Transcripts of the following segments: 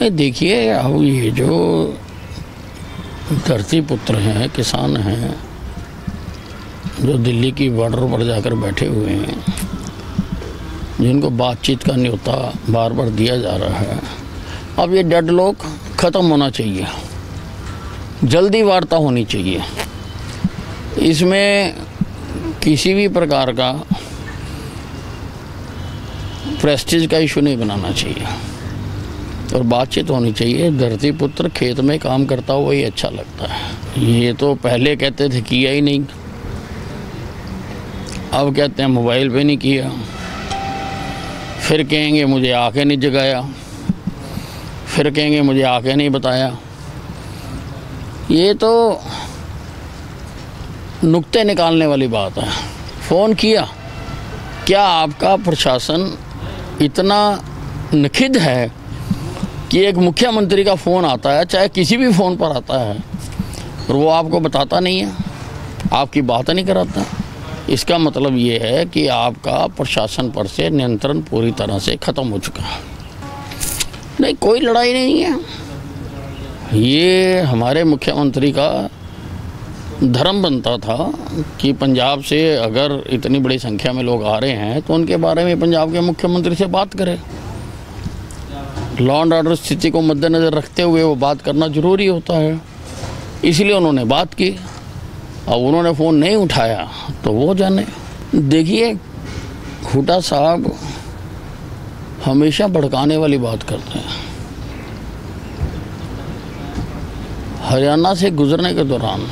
नहीं, देखिए अब ये जो धरती पुत्र हैं, किसान हैं, जो दिल्ली की बॉर्डर पर जाकर बैठे हुए हैं, जिनको बातचीत का न्योता बार बार दिया जा रहा है, अब ये डेड लोग ख़त्म होना चाहिए। जल्दी वार्ता होनी चाहिए। इसमें किसी भी प्रकार का प्रेस्टीज का इशू नहीं बनाना चाहिए। और बातचीत होनी चाहिए। धरती पुत्र खेत में काम करता हुआ ही अच्छा लगता है। ये तो पहले कहते थे, किया ही नहीं। अब कहते हैं, मोबाइल पे नहीं किया। फिर कहेंगे, मुझे आके नहीं जगाया। फिर कहेंगे, मुझे आके नहीं बताया। ये तो नुक्ते निकालने वाली बात है। फ़ोन किया। क्या आपका प्रशासन इतना नखिद है कि एक मुख्यमंत्री का फ़ोन आता है, चाहे किसी भी फ़ोन पर आता है, और वो आपको बताता नहीं है। आपकी बात नहीं कराता। इसका मतलब ये है कि आपका प्रशासन पर से नियंत्रण पूरी तरह से ख़त्म हो चुका है। नहीं, कोई लड़ाई नहीं है। ये हमारे मुख्यमंत्री का धर्म बनता था कि पंजाब से अगर इतनी बड़ी संख्या में लोग आ रहे हैं तो उनके बारे में पंजाब के मुख्यमंत्री से बात करें। लॉ एंड ऑर्डर स्थिति को मद्देनज़र रखते हुए वो बात करना ज़रूरी होता है। इसलिए उन्होंने बात की। और उन्होंने फ़ोन नहीं उठाया तो वो जाने। देखिए हुडा साहब हमेशा भड़काने वाली बात करते हैं। हरियाणा से गुजरने के दौरान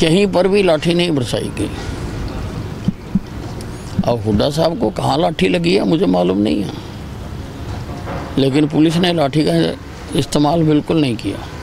कहीं पर भी लाठी नहीं बरसाई गई। अब हुड्डा साहब को कहाँ लाठी लगी है, मुझे मालूम नहीं है। लेकिन पुलिस ने लाठी का इस्तेमाल बिल्कुल नहीं किया।